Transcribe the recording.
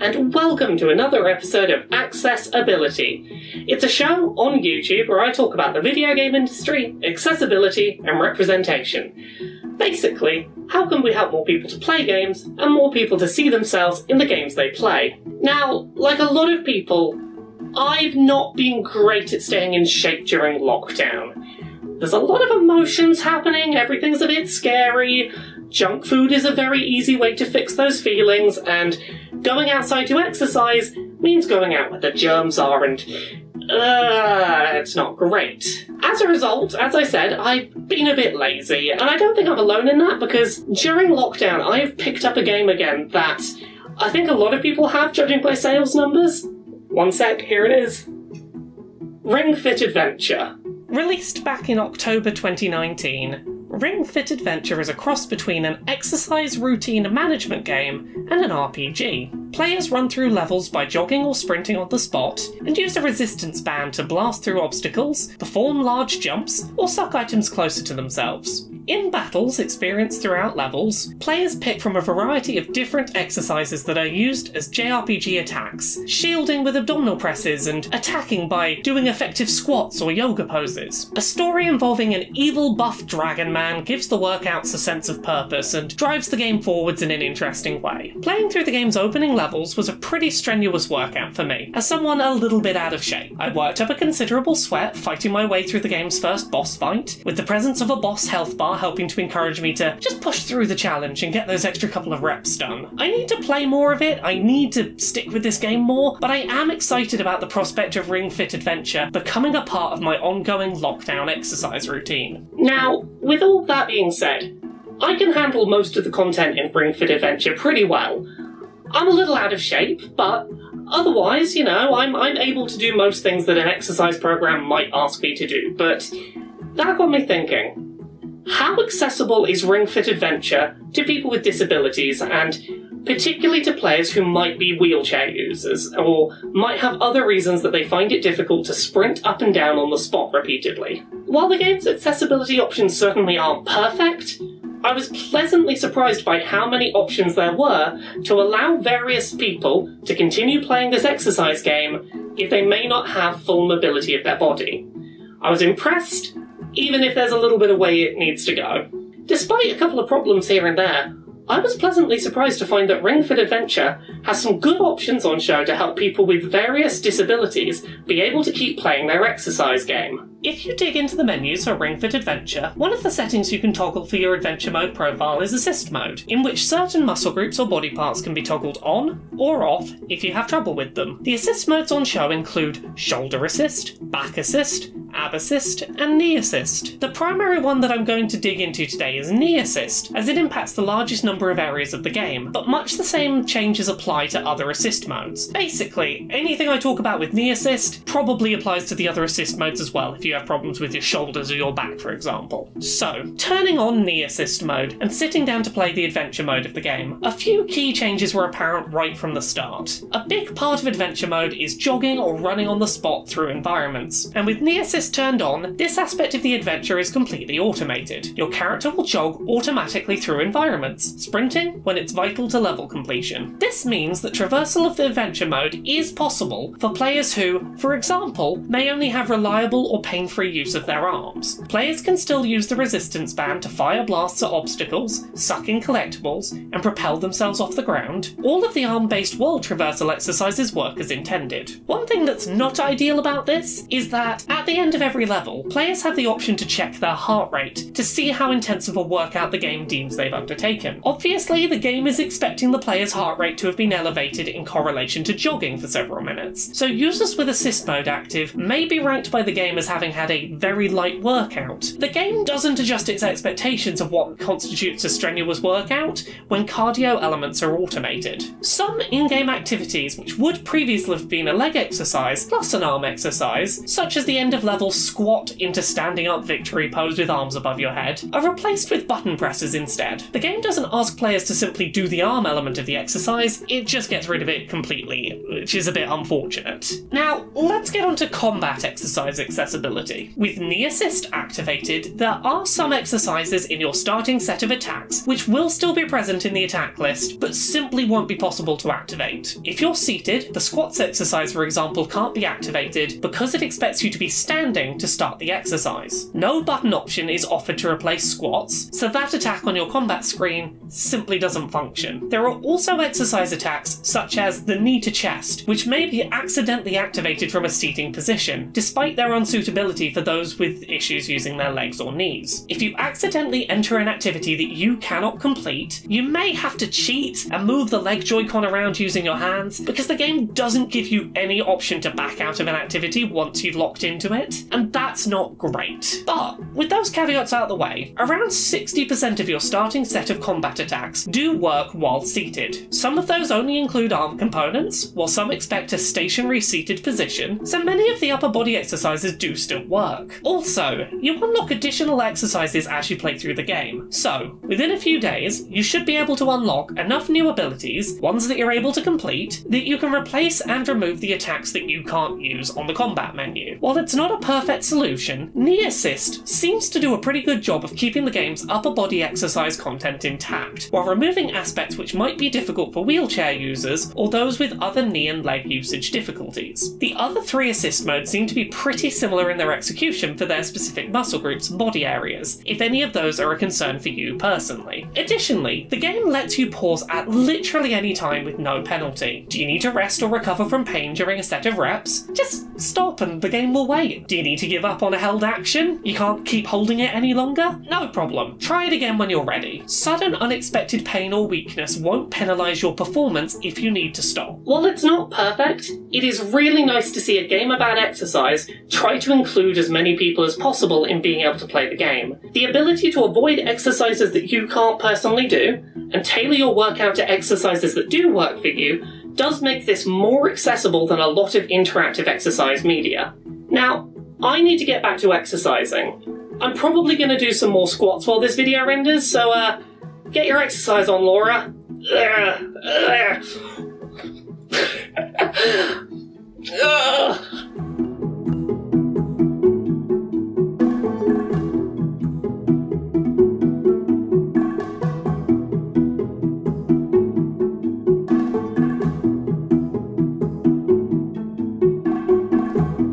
and welcome to another episode of Access-Ability. It's a show on YouTube where I talk about the video game industry, accessibility, and representation. Basically, how can we help more people to play games and more people to see themselves in the games they play? Now, like a lot of people, I've not been great at staying in shape during lockdown. There's a lot of emotions happening, everything's a bit scary. Junk food is a very easy way to fix those feelings, and going outside to exercise means going out where the germs are, and uh, it's not great. As a result, as I said, I've been a bit lazy, and I don't think I'm alone in that because during lockdown I've picked up a game again that I think a lot of people have, judging by sales numbers. One sec, here it is. Ring Fit Adventure. Released back in October 2019, Ring Fit Adventure is a cross between an exercise routine management game and an RPG. Players run through levels by jogging or sprinting on the spot, and use a resistance band to blast through obstacles, perform large jumps, or suck items closer to themselves. In battles experienced throughout levels, players pick from a variety of different exercises that are used as JRPG attacks, shielding with abdominal presses and attacking by doing effective squats or yoga poses. A story involving an evil buff dragon man gives the workouts a sense of purpose and drives the game forwards in an interesting way. Playing through the game's opening levels was a pretty strenuous workout for me, as someone a little bit out of shape. I worked up a considerable sweat fighting my way through the game's first boss fight, with the presence of a boss health bar helping to encourage me to just push through the challenge and get those extra couple of reps done. I need to play more of it, I need to stick with this game more, but I am excited about the prospect of Ring Fit Adventure becoming a part of my ongoing lockdown exercise routine. Now, with all that being said, I can handle most of the content in Ring Fit Adventure pretty well. I'm a little out of shape, but otherwise, you know, I'm, I'm able to do most things that an exercise program might ask me to do. But that got me thinking how accessible is Ring Fit Adventure to people with disabilities and particularly to players who might be wheelchair users or might have other reasons that they find it difficult to sprint up and down on the spot repeatedly? While the game's accessibility options certainly aren't perfect, I was pleasantly surprised by how many options there were to allow various people to continue playing this exercise game if they may not have full mobility of their body. I was impressed even if there's a little bit of way it needs to go. Despite a couple of problems here and there, I was pleasantly surprised to find that Ring Fit Adventure has some good options on show to help people with various disabilities be able to keep playing their exercise game. If you dig into the menus for Ring Fit Adventure, one of the settings you can toggle for your adventure mode profile is assist mode, in which certain muscle groups or body parts can be toggled on or off if you have trouble with them. The assist modes on show include shoulder assist, back assist, ab assist, and assist. The primary one that I'm going to dig into today is assist, as it impacts the largest number of areas of the game, but much the same changes apply to other assist modes. Basically, anything I talk about with assist probably applies to the other assist modes as well if you have problems with your shoulders or your back, for example. So, turning on assist mode and sitting down to play the adventure mode of the game, a few key changes were apparent right from the start. A big part of adventure mode is jogging or running on the spot through environments, and with knee turned on, this aspect of the adventure is completely automated. Your character will jog automatically through environments, sprinting when it's vital to level completion. This means that traversal of the adventure mode is possible for players who, for example, may only have reliable or pain-free use of their arms. Players can still use the resistance band to fire blasts at obstacles, suck in collectibles, and propel themselves off the ground. All of the arm-based world traversal exercises work as intended. One thing that's not ideal about this is that at the end of every level, players have the option to check their heart rate to see how intensive a workout the game deems they've undertaken. Obviously, the game is expecting the player's heart rate to have been elevated in correlation to jogging for several minutes, so users with assist mode active may be ranked by the game as having having had a very light workout. The game doesn't adjust its expectations of what constitutes a strenuous workout when cardio elements are automated. Some in game activities, which would previously have been a leg exercise plus an arm exercise, such as the end of level level squat into standing up victory pose with arms above your head are replaced with button presses instead. The game doesn't ask players to simply do the arm element of the exercise, it just gets rid of it completely, which is a bit unfortunate. Now, let's get on to combat exercise accessibility. With knee assist activated, there are some exercises in your starting set of attacks which will still be present in the attack list, but simply won't be possible to activate. If you're seated, the squats exercise, for example, can't be activated because it expects you to be standing to start the exercise. No button option is offered to replace squats, so that attack on your combat screen simply doesn't function. There are also exercise attacks such as the knee to chest, which may be accidentally activated from a seating position, despite their unsuitability for those with issues using their legs or knees. If you accidentally enter an activity that you cannot complete, you may have to cheat and move the leg Joy-Con around using your hands, because the game doesn't give you any option to back out of an activity once you've locked into it, and that's not great. But with those caveats out of the way, around 60% of your starting set of combat attacks do work while seated. Some of those only include arm components, while some expect a stationary seated position, so many of the upper body exercises do still work. Also, you unlock additional exercises as you play through the game, so within a few days, you should be able to unlock enough new abilities, ones that you're able to complete, that you can replace and remove the attacks that you can't use on the combat menu. While it's not a perfect solution, Knee Assist seems to do a pretty good job of keeping the game's upper body exercise content intact, while removing aspects which might be difficult for wheelchair users or those with other knee and leg usage difficulties. The other three assist modes seem to be pretty similar in their execution for their specific muscle groups and body areas, if any of those are a concern for you personally. Additionally, the game lets you pause at literally any time with no penalty. Do you need to rest or recover from pain during a set of reps? Just stop and the game will wait. Do you need to give up on a held action? You can't keep holding it any longer? No problem. Try it again when you're ready. Sudden unexpected pain or weakness won't penalise your performance if you need to stop. While it's not perfect, it is really nice to see a game about exercise try to include as many people as possible in being able to play the game. The ability to avoid exercises that you can't personally do, and tailor your workout to exercises that do work for you, does make this more accessible than a lot of interactive exercise media. Now, I need to get back to exercising. I'm probably going to do some more squats while this video renders, so uh, get your exercise on, Laura. Ugh. Ugh. Ugh.